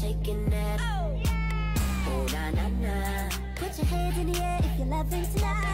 shaking it. Oh, oh, na na na. Put your hands in the air if you're loving tonight.